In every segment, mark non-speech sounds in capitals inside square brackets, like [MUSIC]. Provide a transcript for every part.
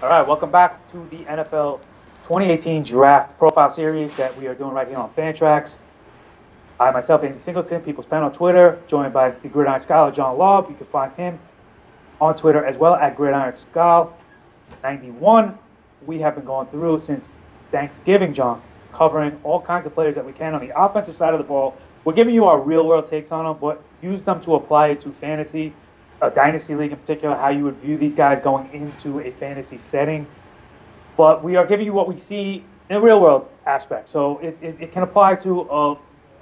All right, welcome back to the NFL 2018 Draft Profile Series that we are doing right here on Fantrax. I myself, Andy Singleton, People's Pen on Twitter, joined by the Gridiron Scholar, John Laub. You can find him on Twitter as well at Gridiron Scholar 91. We have been going through since Thanksgiving, John, covering all kinds of players that we can on the offensive side of the ball. We're giving you our real world takes on them, but use them to apply it to fantasy a dynasty league in particular, how you would view these guys going into a fantasy setting. But we are giving you what we see in a real world aspect. So it, it, it can apply to a,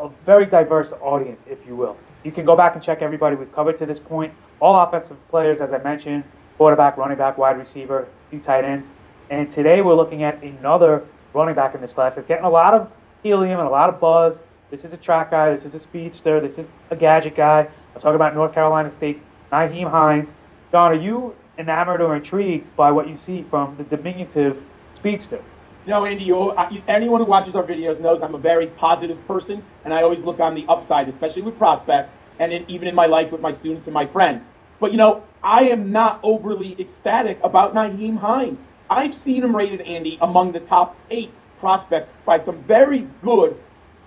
a very diverse audience, if you will. You can go back and check everybody we've covered to this point. All offensive players, as I mentioned, quarterback, running back, wide receiver, few tight ends. And today we're looking at another running back in this class that's getting a lot of helium and a lot of buzz. This is a track guy. This is a speedster. This is a gadget guy. I'm talking about North Carolina State's Nyheim Hines. Don, are you enamored or intrigued by what you see from the diminutive speedster? Know, Andy, you, uh, anyone who watches our videos knows I'm a very positive person, and I always look on the upside, especially with prospects, and in, even in my life with my students and my friends. But, you know, I am not overly ecstatic about Nyheim Hines. I've seen him rated, Andy, among the top eight prospects by some very good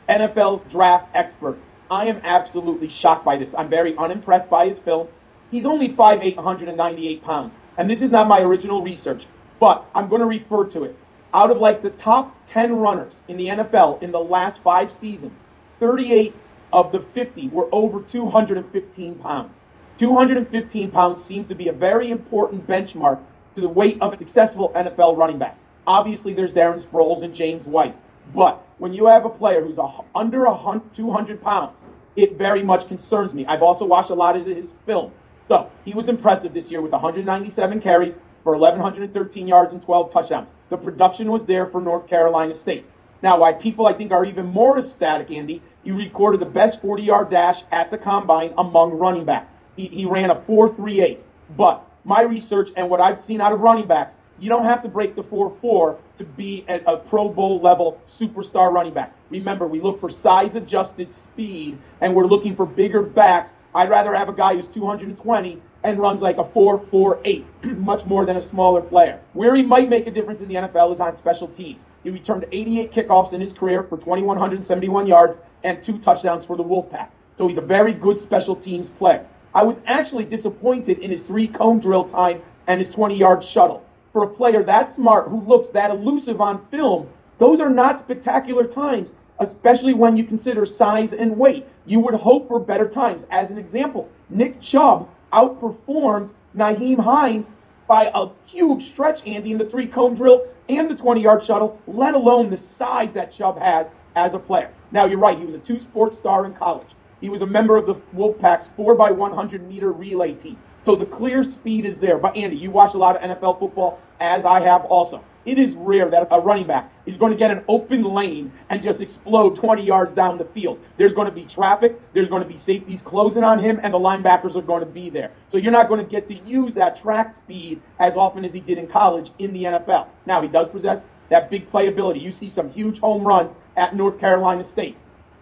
NFL draft experts. I am absolutely shocked by this. I'm very unimpressed by his film. He's only 5'8", 198 pounds. And this is not my original research, but I'm going to refer to it. Out of like the top 10 runners in the NFL in the last five seasons, 38 of the 50 were over 215 pounds. 215 pounds seems to be a very important benchmark to the weight of a successful NFL running back. Obviously, there's Darren Sproles and James Whites. But when you have a player who's under a 200 pounds, it very much concerns me. I've also watched a lot of his film. So he was impressive this year with 197 carries for 1,113 yards and 12 touchdowns. The production was there for North Carolina State. Now, why people I think are even more ecstatic, Andy, he recorded the best 40 yard dash at the combine among running backs. He, he ran a 4.38. But my research and what I've seen out of running backs, you don't have to break the 4-4 to be a, a Pro Bowl level superstar running back. Remember, we look for size adjusted speed and we're looking for bigger backs. I'd rather have a guy who's 220 and runs like a 4-4-8, [CLEARS THROAT] much more than a smaller player. Where he might make a difference in the NFL is on special teams. He returned 88 kickoffs in his career for 2,171 yards and two touchdowns for the Wolfpack. So he's a very good special teams player. I was actually disappointed in his three cone drill time and his 20 yard shuttle for a player that smart who looks that elusive on film, those are not spectacular times, especially when you consider size and weight. You would hope for better times. As an example, Nick Chubb outperformed Nyheim Hines by a huge stretch, Andy, in the three cone drill and the 20 yard shuttle, let alone the size that Chubb has as a player. Now, you're right, he was a two sport star in college. He was a member of the Wolfpack's 4x100 meter relay team. So the clear speed is there. But Andy, you watch a lot of NFL football, as I have also. It is rare that a running back is going to get an open lane and just explode 20 yards down the field. There's going to be traffic, there's going to be safeties closing on him, and the linebackers are going to be there. So you're not going to get to use that track speed as often as he did in college in the NFL. Now, he does possess that big playability. You see some huge home runs at North Carolina State.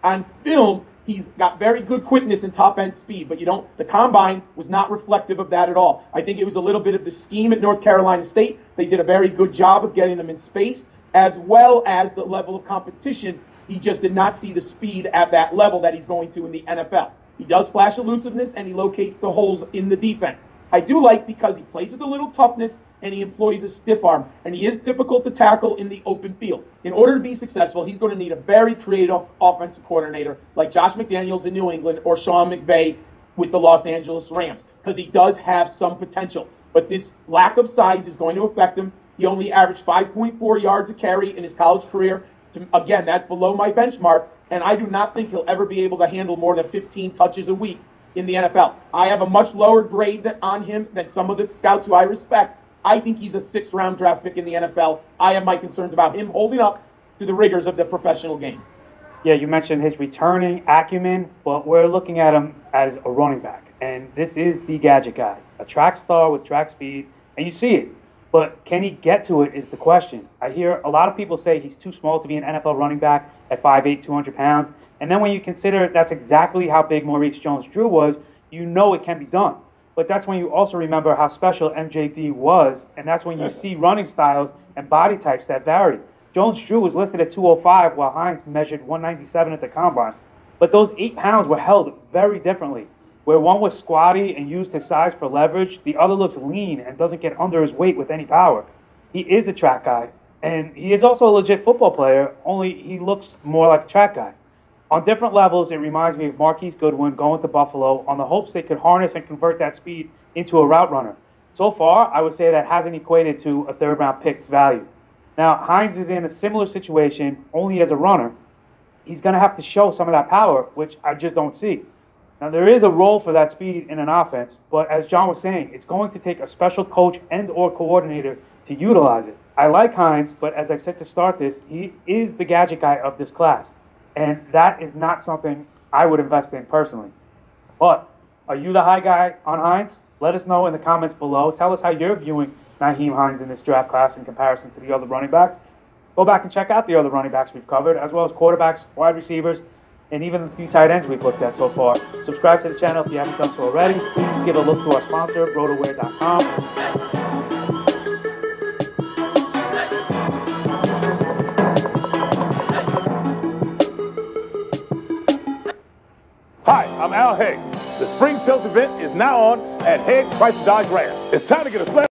On film, He's got very good quickness and top end speed, but you don't, the combine was not reflective of that at all. I think it was a little bit of the scheme at North Carolina State. They did a very good job of getting him in space, as well as the level of competition. He just did not see the speed at that level that he's going to in the NFL. He does flash elusiveness and he locates the holes in the defense. I do like because he plays with a little toughness and he employs a stiff arm, and he is difficult to tackle in the open field. In order to be successful, he's going to need a very creative offensive coordinator like Josh McDaniels in New England or Sean McVay with the Los Angeles Rams, because he does have some potential. But this lack of size is going to affect him. He only averaged 5.4 yards a carry in his college career. Again, that's below my benchmark, and I do not think he'll ever be able to handle more than 15 touches a week in the NFL. I have a much lower grade on him than some of the scouts who I respect, I think he's a sixth round draft pick in the NFL. I have my concerns about him holding up to the rigors of the professional game. Yeah, you mentioned his returning acumen, but we're looking at him as a running back. And this is the gadget guy, a track star with track speed, and you see it. But can he get to it is the question. I hear a lot of people say he's too small to be an NFL running back at 5'8, 200 pounds. And then when you consider that's exactly how big Maurice Jones Drew was, you know it can be done. But that's when you also remember how special MJD was, and that's when you see running styles and body types that vary. Jones Drew was listed at 205, while Hines measured 197 at the combine. But those eight pounds were held very differently. Where one was squatty and used his size for leverage, the other looks lean and doesn't get under his weight with any power. He is a track guy, and he is also a legit football player, only he looks more like a track guy. On different levels, it reminds me of Marquise Goodwin going to Buffalo on the hopes they could harness and convert that speed into a route runner. So far, I would say that hasn't equated to a third round pick's value. Now, Hines is in a similar situation, only as a runner. He's going to have to show some of that power, which I just don't see. Now, there is a role for that speed in an offense, but as John was saying, it's going to take a special coach and or coordinator to utilize it. I like Hines, but as I said to start this, he is the gadget guy of this class. And that is not something I would invest in personally. But are you the high guy on Hines? Let us know in the comments below. Tell us how you're viewing Nyheim Hines in this draft class in comparison to the other running backs. Go back and check out the other running backs we've covered, as well as quarterbacks, wide receivers, and even the few tight ends we've looked at so far. Subscribe to the channel if you haven't done so already. Please give a look to our sponsor, rotowire.com. Al Haig. The spring sales event is now on at Haig Chrysler Dodge Ram. It's time to get a slam